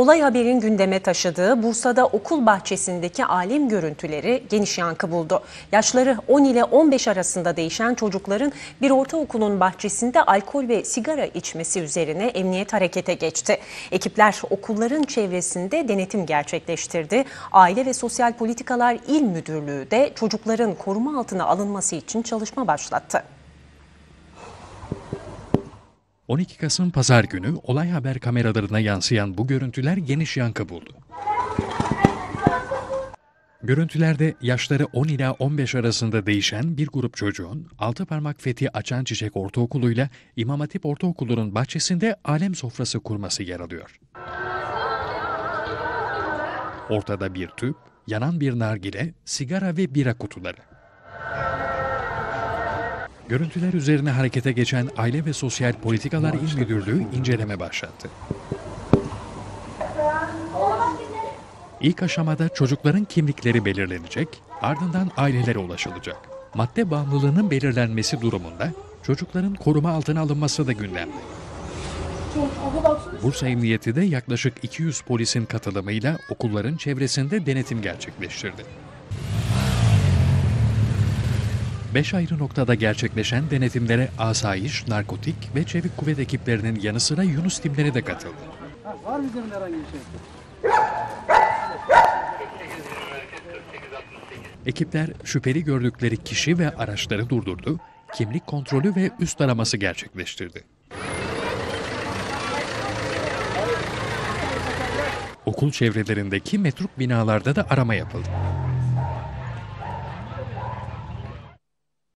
Olay haberin gündeme taşıdığı Bursa'da okul bahçesindeki alim görüntüleri geniş yankı buldu. Yaşları 10 ile 15 arasında değişen çocukların bir ortaokulun bahçesinde alkol ve sigara içmesi üzerine emniyet harekete geçti. Ekipler okulların çevresinde denetim gerçekleştirdi. Aile ve Sosyal Politikalar İl Müdürlüğü de çocukların koruma altına alınması için çalışma başlattı. 12 Kasım Pazar günü olay haber kameralarına yansıyan bu görüntüler geniş yankı buldu. Görüntülerde yaşları 10 ila 15 arasında değişen bir grup çocuğun Altı Parmak Fethi Açan Çiçek Ortaokulu ile İmam Hatip Ortaokulu'nun bahçesinde alem sofrası kurması yer alıyor. Ortada bir tüp, yanan bir nargile, sigara ve bira kutuları. Görüntüler üzerine harekete geçen Aile ve Sosyal Politikalar İl Müdürlüğü inceleme başlattı. İlk aşamada çocukların kimlikleri belirlenecek, ardından ailelere ulaşılacak. Madde bağımlılığının belirlenmesi durumunda çocukların koruma altına alınması da gündemde. Bursa Emniyeti de yaklaşık 200 polisin katılımıyla okulların çevresinde denetim gerçekleştirdi. Beş ayrı noktada gerçekleşen denetimlere asayiş, narkotik ve çevik kuvvet ekiplerinin yanı sıra Yunus timleri de katıldı. Var mı üzerinde herhangi bir şey? Ekipler şüpheli gördükleri kişi ve araçları durdurdu, kimlik kontrolü ve üst araması gerçekleştirdi. Okul çevrelerindeki metruk binalarda da arama yapıldı.